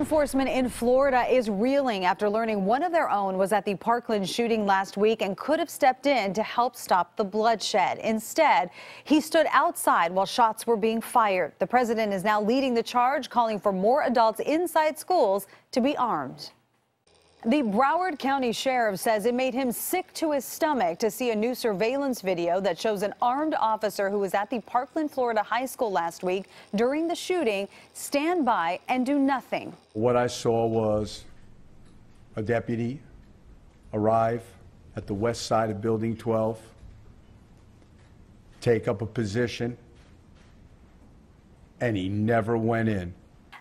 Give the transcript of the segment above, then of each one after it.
Enforcement in Florida is reeling after learning one of their own was at the Parkland shooting last week and could have stepped in to help stop the bloodshed. Instead, he stood outside while shots were being fired. The president is now leading the charge, calling for more adults inside schools to be armed. The Broward County Sheriff says it made him sick to his stomach to see a new surveillance video that shows an armed officer who was at the Parkland, Florida high school last week during the shooting stand by and do nothing. What I saw was a deputy arrive at the west side of Building 12, take up a position, and he never went in.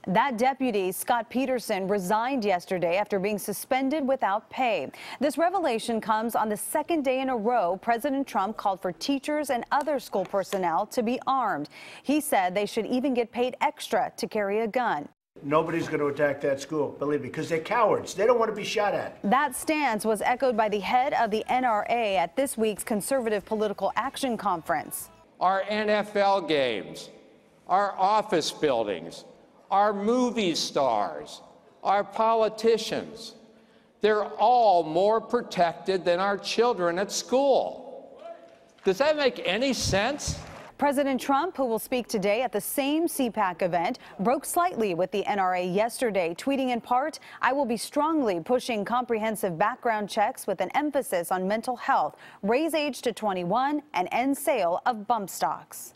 That deputy, Scot Peterson, resigned yesterday after being suspended without pay. This revelation comes on the second day in a row President Trump called for teachers and other school personnel to be armed. He said they should even get paid extra to carry a gun. Nobody's going to attack that school, believe me, because they're cowards. They don't want to be shot at. That stance was echoed by the head of the NRA at this week's Conservative Political Action Conference. Our NFL games, our office buildings, our movie stars, our politicians. They're all more protected than our children at school. Does that make any sense? President Trump, who will speak today at the same CPAC event, broke slightly with the NRA yesterday, tweeting in part, I will be strongly pushing comprehensive background checks with an emphasis on mental health, raise age to 21, and end sale of bump stocks.